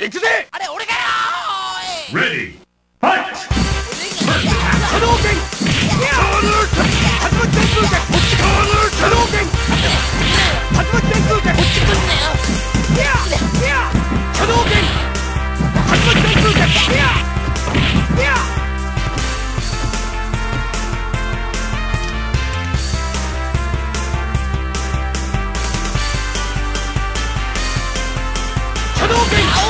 Ready. Fight! 波動拳始まって数拳波動拳始まって数拳いやいや波動拳始まって数拳いやいや波動拳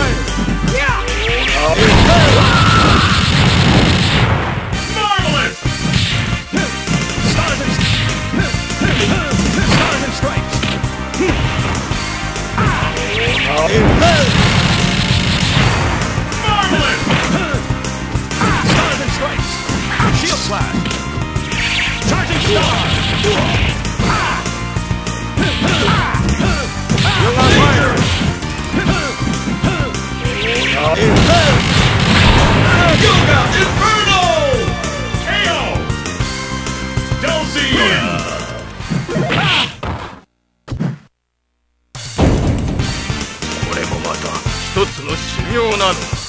flag. Charging star! You're on fire! Yoga Inferno! KO! Delzy win! これもまた一つの修行なのだ。